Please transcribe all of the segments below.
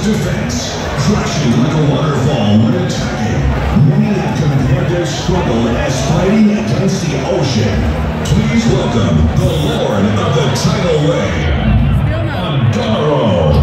his defense, crashing like a waterfall when attacking. Many have compared their struggle as fighting against the ocean. Please welcome the Lord of the Tidal Wave, Adaro.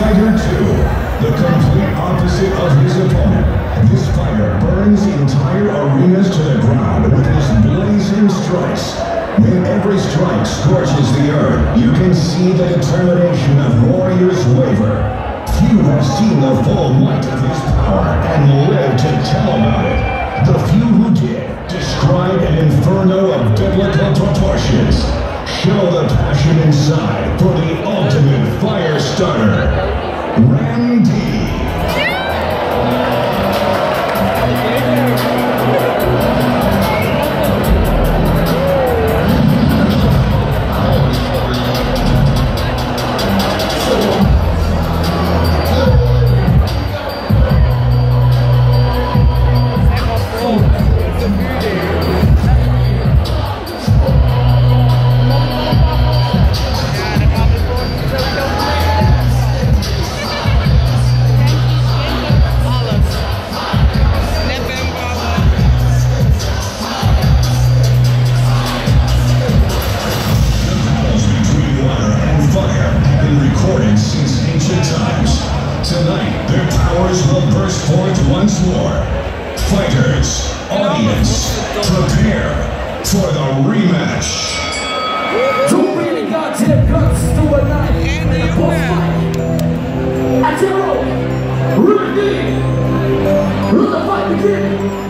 Fighter 2, the complete opposite of his opponent. This fighter burns entire arenas to the ground with his blazing strikes. When every strike scorches the earth, you can see the determination of warriors waver. Few have seen the full might of his power and live to tell about it. The few who did describe an inferno of biblical proportions. Show the passion inside for the ultimate fire starter. Ran-D. More. Fighters, audience, prepare for the rematch. Two really goddamn guns to a knife and a boss fight. At your own, Rudy. Let the fight begin.